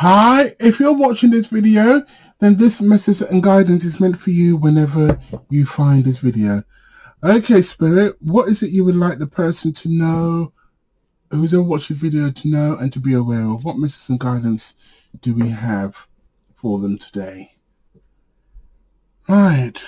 Hi, if you're watching this video, then this message and guidance is meant for you whenever you find this video. Okay, Spirit, what is it you would like the person to know, who's ever watched the video to know and to be aware of? What message and guidance do we have for them today? Right.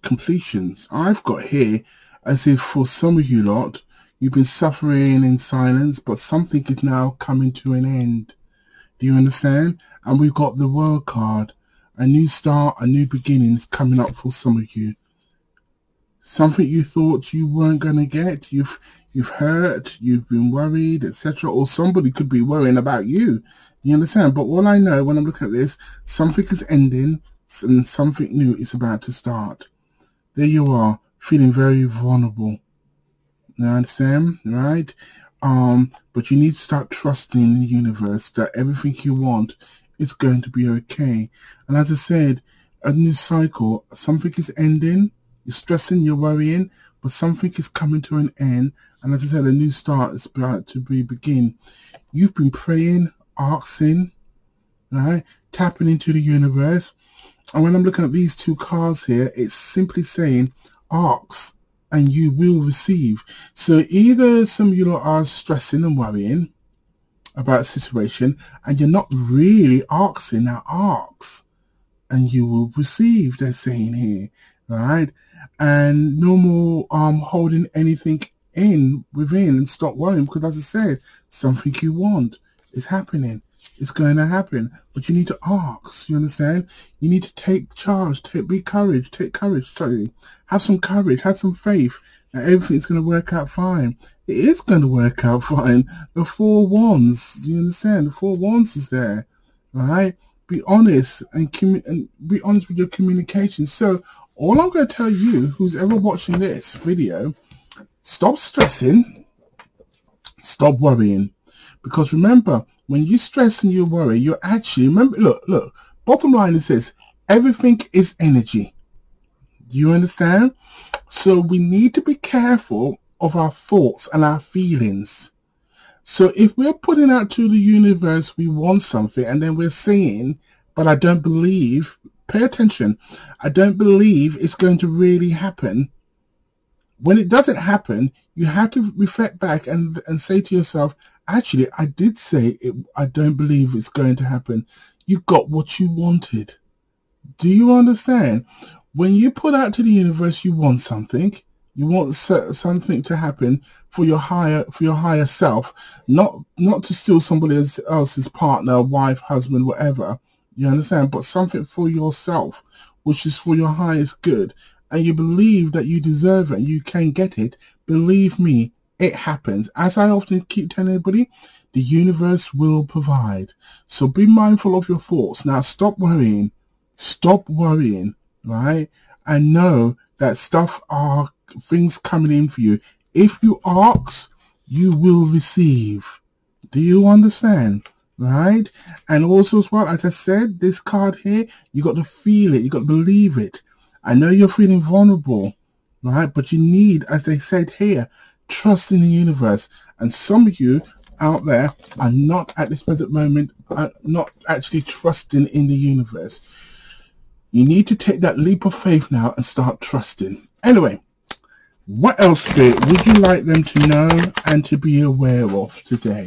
Completions. I've got here, as if for some of you lot, you've been suffering in silence, but something is now coming to an end do you understand? And we've got the world card. A new start, a new beginning is coming up for some of you. Something you thought you weren't going to get, you've you've hurt, you've been worried, etc. Or somebody could be worrying about you. You understand? But all I know when I'm looking at this, something is ending and something new is about to start. There you are, feeling very vulnerable. You understand? Right? Um, but you need to start trusting the universe that everything you want is going to be okay. And as I said, a new cycle, something is ending, you're stressing, you're worrying, but something is coming to an end. And as I said, a new start is about to be begin. You've been praying, asking, right? Tapping into the universe. And when I'm looking at these two cards here, it's simply saying, ask and you will receive. So either some of you are stressing and worrying about a situation and you're not really asking, now ask and you will receive, they're saying here, right? And no more um, holding anything in within and stop worrying because as I said, something you want is happening. It's going to happen, but you need to ask. You understand? You need to take charge. Take be courage. Take courage. Have some courage. Have some faith that everything's going to work out fine. It is going to work out fine. The four wands. You understand? The four wands is there, right? Be honest and, and be honest with your communication. So all I'm going to tell you, who's ever watching this video, stop stressing. Stop worrying. Because remember, when you stress and you worry, you're actually, remember, look, look, bottom line is this, everything is energy. Do you understand? So we need to be careful of our thoughts and our feelings. So if we're putting out to the universe we want something and then we're saying, but I don't believe, pay attention, I don't believe it's going to really happen. When it doesn't happen, you have to reflect back and, and say to yourself, actually, I did say it, I don't believe it's going to happen. You got what you wanted. Do you understand? When you put out to the universe, you want something. You want something to happen for your higher for your higher self, not not to steal somebody else's partner, wife, husband, whatever. You understand? But something for yourself, which is for your highest good, and you believe that you deserve it, you can get it. Believe me, it happens. As I often keep telling everybody, the universe will provide. So be mindful of your thoughts. Now stop worrying. Stop worrying, right? And know that stuff are things coming in for you. If you ask, you will receive. Do you understand? Right? And also as well, as I said, this card here, you got to feel it. You got to believe it. I know you're feeling vulnerable, right? But you need, as they said here, trust in the universe. And some of you out there are not at this present moment, are not actually trusting in the universe. You need to take that leap of faith now and start trusting. Anyway, what else, Spirit, would you like them to know and to be aware of today?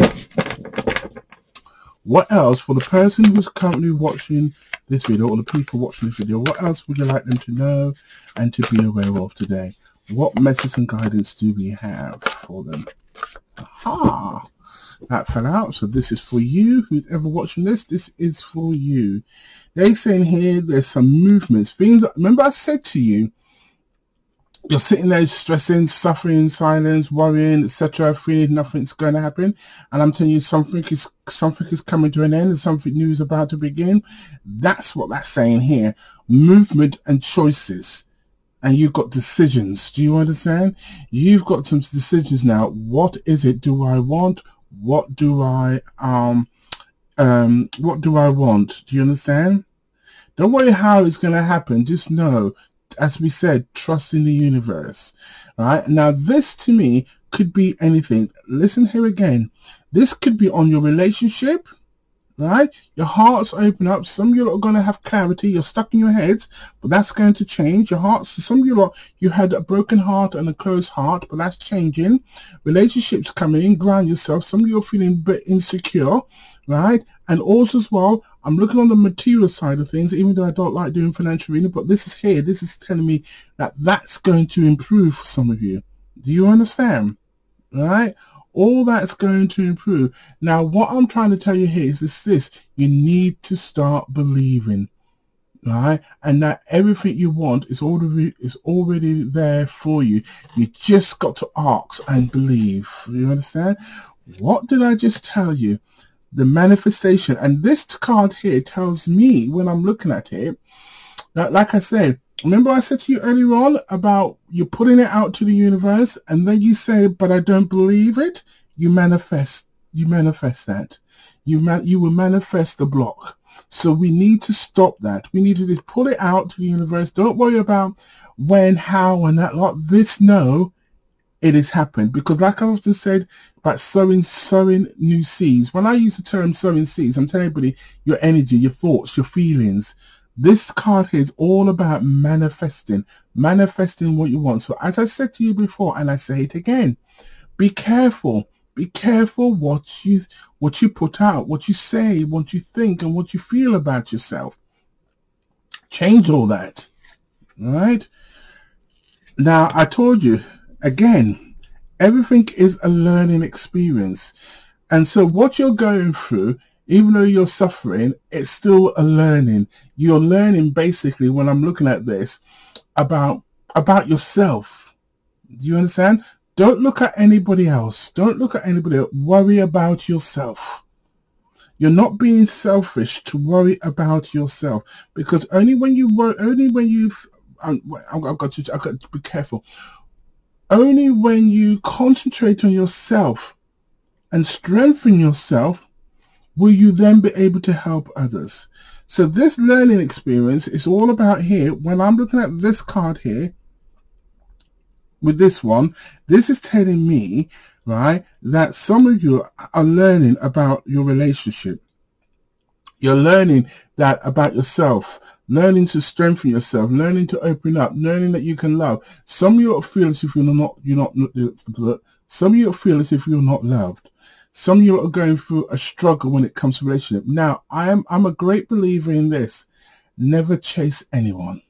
What else, for the person who's currently watching this video, or the people watching this video, what else would you like them to know and to be aware of today? What message and guidance do we have for them? Aha! That fell out. So this is for you. Who's ever watching this? This is for you. They saying here there's some movements. Things. Remember I said to you, you're sitting there stressing, suffering, silence, worrying, etc., feeling nothing's going to happen, and I'm telling you something is something is coming to an end, and something new is about to begin. That's what that's saying here. Movement and choices and you've got decisions. Do you understand? You've got some decisions now. What is it do I want? What do I um um what do I want? Do you understand? Don't worry how it's going to happen. Just know, as we said, trust in the universe. Right now, this to me could be anything. Listen here again. This could be on your relationship, right? Your heart's open up. Some of you are going to have clarity. You're stuck in your heads, but that's going to change. Your hearts, some of you lot, you had a broken heart and a closed heart, but that's changing. Relationships coming in, ground yourself. Some of you are feeling a bit insecure, right? And also as well, I'm looking on the material side of things, even though I don't like doing financial reading, but this is here. This is telling me that that's going to improve for some of you. Do you understand? Right? All that's going to improve. Now, what I'm trying to tell you here is this, this you need to start believing, right? And that everything you want is already is already there for you. You just got to ask and believe. You understand? What did I just tell you? The manifestation. And this card here tells me when I'm looking at it, that like I said, remember I said to you earlier on about you're putting it out to the universe and then you say, but I don't believe it. You manifest, you manifest that. You man, you will manifest the block. So we need to stop that. We need to just pull it out to the universe. Don't worry about when, how, and that lot. This no, it has happened. Because like I often said about sowing, sowing new seeds. When I use the term sowing seeds, I'm telling everybody your energy, your thoughts, your feelings, this card here is all about manifesting, manifesting what you want. So as I said to you before, and I say it again, be careful. Be careful what you what you put out, what you say, what you think, and what you feel about yourself. Change all that. All right? Now, I told you, again, everything is a learning experience. And so what you're going through even though you're suffering, it's still a learning. You're learning basically when I'm looking at this about about yourself. Do you understand? Don't look at anybody else. Don't look at anybody else. Worry about yourself. You're not being selfish to worry about yourself because only when you only when you, um, I've got to, I've got to be careful. Only when you concentrate on yourself and strengthen yourself will you then be able to help others? So this learning experience is all about here. When I'm looking at this card here, with this one, this is telling me, right, that some of you are learning about your relationship. You're learning that about yourself, learning to strengthen yourself, learning to open up, learning that you can love. Some of you feel as if you're not, you're not, some of you feel as if you're not loved. Some of you are going through a struggle when it comes to relationship. Now, I am I'm a great believer in this. Never chase anyone.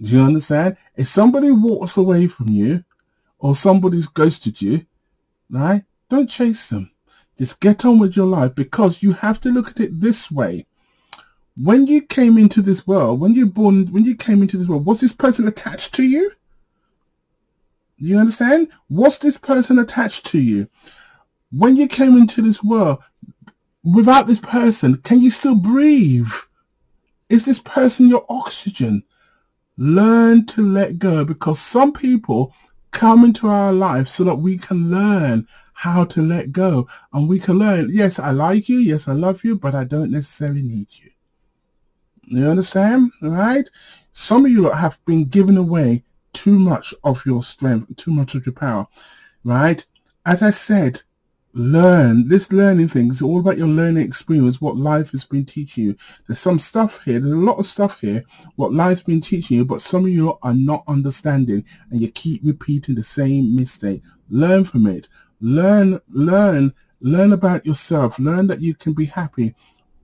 Do you understand? If somebody walks away from you or somebody's ghosted you, right? Don't chase them. Just get on with your life because you have to look at it this way. When you came into this world, when you born, when you came into this world, was this person attached to you? Do you understand? Was this person attached to you? When you came into this world, without this person, can you still breathe? Is this person your oxygen? Learn to let go because some people come into our life so that we can learn how to let go. And we can learn, yes, I like you, yes, I love you, but I don't necessarily need you. You understand? Right? Some of you have been given away too much of your strength, too much of your power. Right? As I said, learn. This learning thing is all about your learning experience what life has been teaching you. There's some stuff here there's a lot of stuff here what life's been teaching you but some of you are not understanding and you keep repeating the same mistake. Learn from it. Learn learn learn about yourself. Learn that you can be happy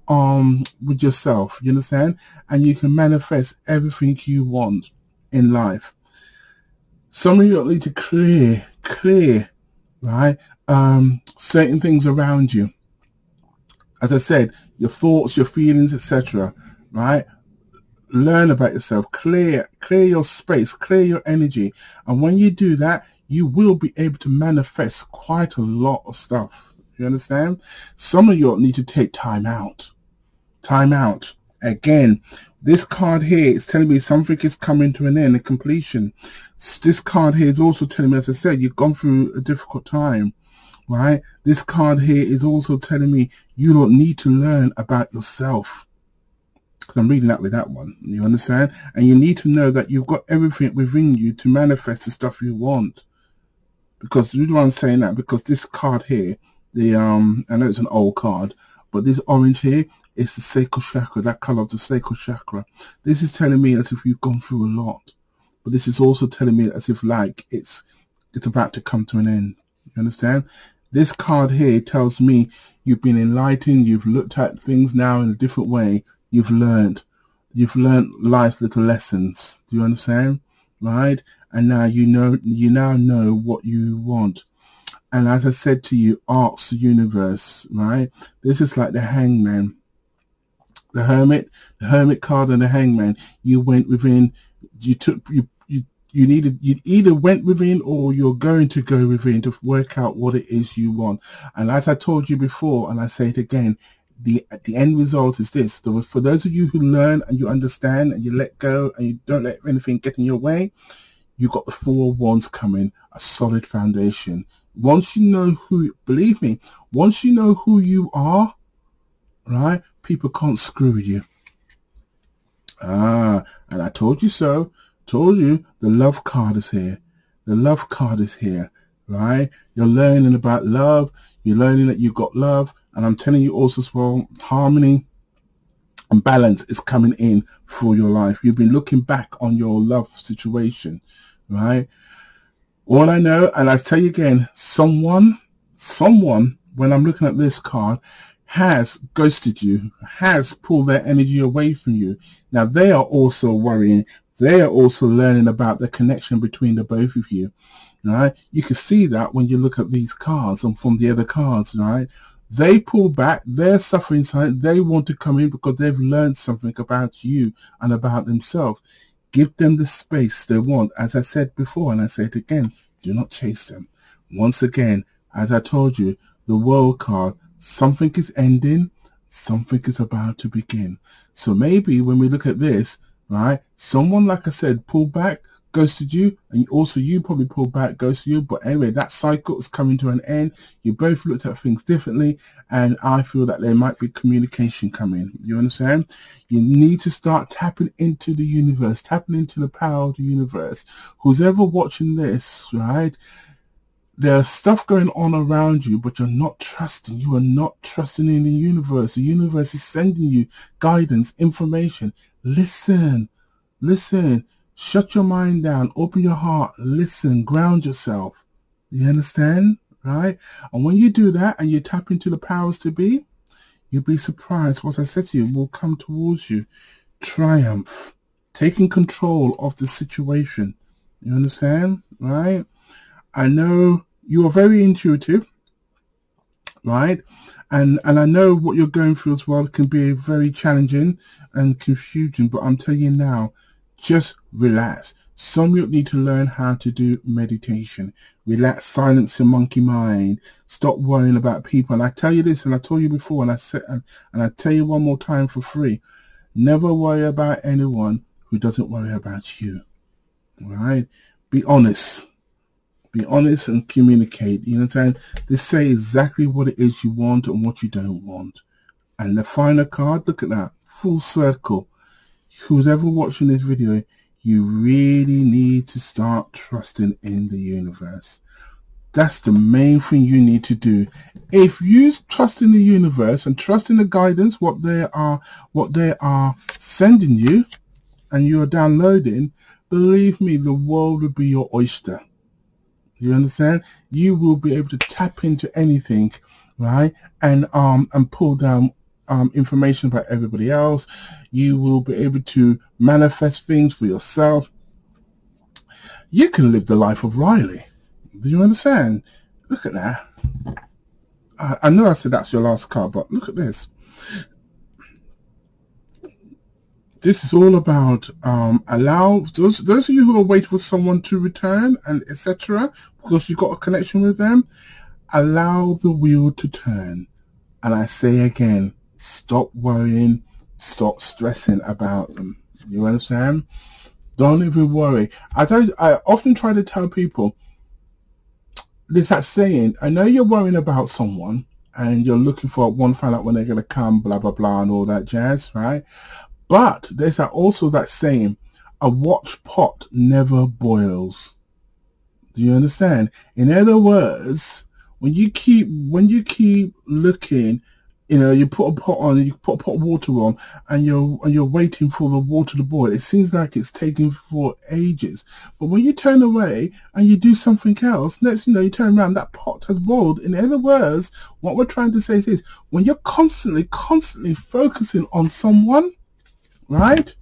um with yourself you understand? And you can manifest everything you want in life. Some of you need to clear clear right um, certain things around you. As I said, your thoughts, your feelings, etc. Right? Learn about yourself. Clear, clear your space, clear your energy. And when you do that, you will be able to manifest quite a lot of stuff. You understand? Some of you need to take time out. Time out. Again, this card here is telling me something is coming to an end, a completion. This card here is also telling me, as I said, you've gone through a difficult time right? This card here is also telling me you don't need to learn about yourself. Because I'm reading that with that one. You understand? And you need to know that you've got everything within you to manifest the stuff you want. Because the reason why I'm saying that, because this card here, the um, I know it's an old card, But this orange here is the sacral chakra, that color of the sacral chakra. This is telling me as if you've gone through a lot. But this is also telling me as if like it's it's about to come to an end. You understand? This card here tells me you've been enlightened, you've looked at things now in a different way, you've learned. You've learned life's little lessons. Do you understand? Right? And now you know you now know what you want. And as I said to you, arcs the universe, right? This is like the hangman. The hermit, the hermit card and the hangman. You went within, you took, you you needed you either went within or you're going to go within to work out what it is you want and as i told you before and i say it again the the end result is this for those of you who learn and you understand and you let go and you don't let anything get in your way you got the four wands coming a solid foundation once you know who believe me once you know who you are right people can't screw with you ah and i told you so Told you the love card is here. The love card is here, right? You're learning about love. You're learning that you've got love. And I'm telling you also as well, harmony and balance is coming in for your life. You've been looking back on your love situation, right? All I know, and I tell you again, someone, someone, when I'm looking at this card, has ghosted you, has pulled their energy away from you. Now they are also worrying they are also learning about the connection between the both of you. Right? You can see that when you look at these cards and from the other cards, right? They pull back, they're suffering something, they want to come in because they've learned something about you and about themselves. Give them the space they want. As I said before, and I say it again, do not chase them. Once again, as I told you, the world card, something is ending, something is about to begin. So maybe when we look at this, right? Someone, like I said, pulled back, ghosted you, and also you probably pull back, ghosted you. But anyway, that cycle is coming to an end. You both looked at things differently, and I feel that there might be communication coming. You understand? You need to start tapping into the universe, tapping into the power of the universe. Who's ever watching this, right? There's stuff going on around you, but you're not trusting. You are not trusting in the universe. The universe is sending you guidance, information. Listen, listen. Shut your mind down. Open your heart. Listen. Ground yourself. You understand? Right? And when you do that and you tap into the powers to be, you'll be surprised. What I said to you will come towards you. Triumph. Taking control of the situation. You understand? Right? I know you are very intuitive, right? And and I know what you're going through as well can be very challenging and confusing, but I'm telling you now, just relax. Some of you need to learn how to do meditation. Relax, silence your monkey mind. Stop worrying about people. And I tell you this, and I told you before, and I said, and, and I tell you one more time for free. Never worry about anyone who doesn't worry about you. All right? Be honest be honest and communicate. You know what I'm saying? Just say exactly what it is you want and what you don't want. And the final card, look at that. Full circle. Who's ever watching this video, you really need to start trusting in the universe. That's the main thing you need to do. If you trust in the universe and trust in the guidance, what they are, what they are sending you, and you are downloading, believe me, the world will be your oyster. You understand? You will be able to tap into anything, right? And um and pull down um, information about everybody else. You will be able to manifest things for yourself. You can live the life of Riley. Do you understand? Look at that. I, I know I said that's your last card, but look at this. this is all about um, allow those those of you who are waiting for someone to return and etc. Because you've got a connection with them, allow the wheel to turn. And I say again, stop worrying, stop stressing about them. You understand? Don't even worry. I you, I often try to tell people there's that saying, I know you're worrying about someone and you're looking for one find out when they're gonna come, blah blah blah and all that jazz, right? But there's that, also that saying, a watch pot never boils. Do you understand? In other words, when you keep when you keep looking you know, you put a pot on, you put a pot of water on, and you're and you're waiting for the water to boil. It seems like it's taking for ages, but when you turn away and you do something else, next you know you turn around, that pot has boiled. In other words, what we're trying to say is this: when you're constantly, constantly focusing on someone, right,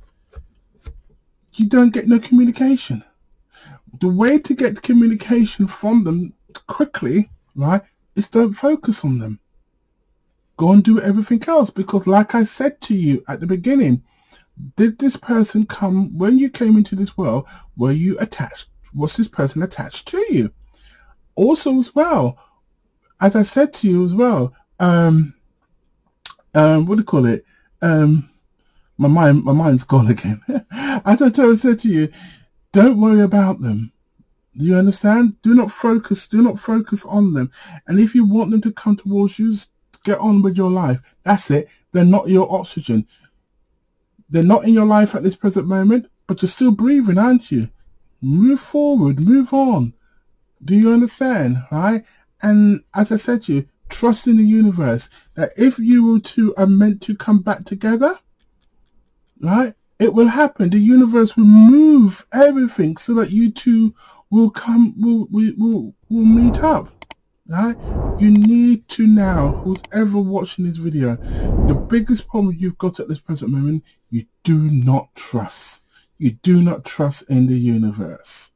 you don't get no communication. The way to get communication from them quickly, right, is don't focus on them Go and do everything else because like I said to you at the beginning, did this person come, when you came into this world, were you attached? Was this person attached to you? Also as well, as I said to you as well, um, um, what do you call it? Um, my mind, my mind's gone again. as I said to you, don't worry about them. Do you understand? Do not focus. Do not focus on them. And if you want them to come towards you, get on with your life. That's it. They're not your oxygen. They're not in your life at this present moment, but you're still breathing, aren't you? Move forward, move on. Do you understand? Right? And as I said to you, trust in the universe that if you were to are meant to come back together, right, it will happen. The universe will move everything so that you two will come will will will, will meet up. Right? You need to now, who's ever watching this video, the biggest problem you've got at this present moment, you do not trust. You do not trust in the universe.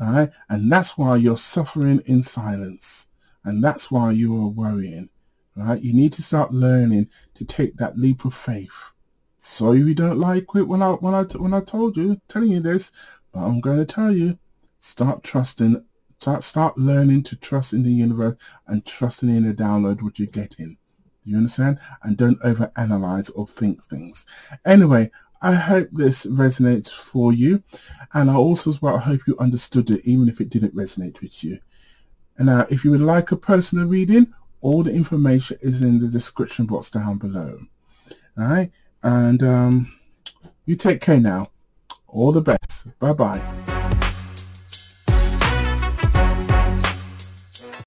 Alright? And that's why you're suffering in silence. And that's why you are worrying. Right? You need to start learning to take that leap of faith. Sorry you don't like it when I when I when I told you, telling you this, but I'm going to tell you, start trusting Start, start learning to trust in the universe and trusting in the download what you're getting. You understand? And don't overanalyze or think things. Anyway, I hope this resonates for you. And I also as well hope you understood it even if it didn't resonate with you. And now if you would like a personal reading, all the information is in the description box down below. Alright? And um, you take care now. All the best. Bye-bye.